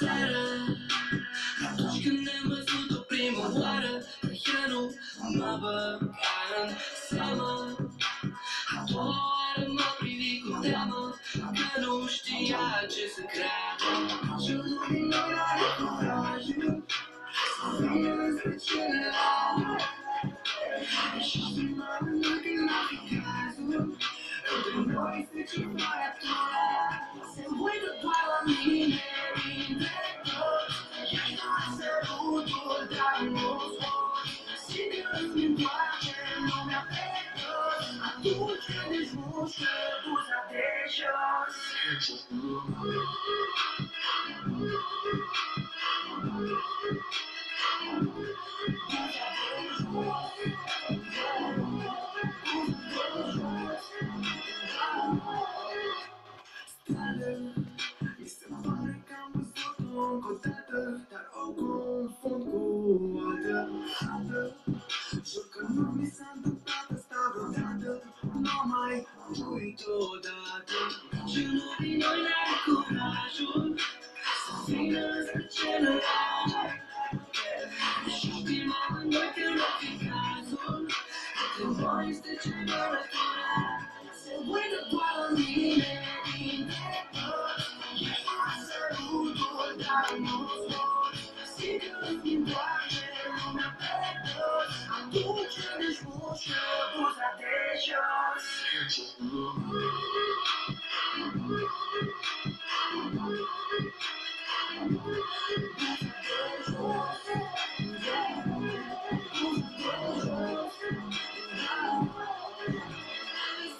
seara Atunci când ne-am văzut o primăvară Păhianul mă băgat în seama A doua oară m-a privit cu teamă Că nu știa ce să creadă Și-o lumină are curajul Să vină înspre celălalt Și-și prima mână când n-a fi cazul Când noi spre ceva își mușcă Nu am mai uit odată Și nu din noi n-are curajul Să vină spre celălalt Și știm amândoi că nu fi cazul Că noi este ceva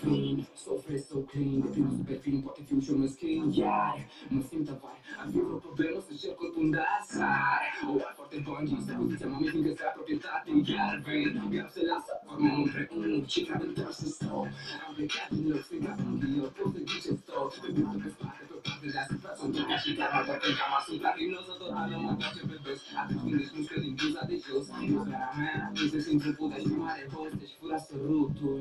Fiind so fresh, so clean. Depinde super fin, poate fiu și-o meschin Iar mă simt avar Ar fi vreo problemă să cer corpul în dasar. O ar foarte bungee Să poziția mami fiindcă se proprietate. Iar vin, iar se lasă Formăm împreună. Și care întorc să stop. Am plecat din loc, sunt ca un ghio Pot să zice stop? Pe burtă, pe spate, pe parte deasupra Sunt ca și carne, dar pe cama Sunt ca rimnoză totală, mă place pe dos. Atunci când își mușcă din bluza de jos Iubirea mea, nu se simt în putea Și mare host, și fura sărutul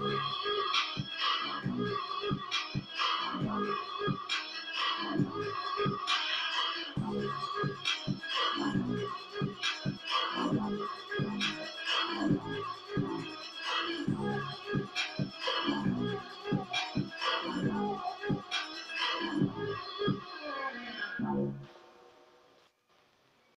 great.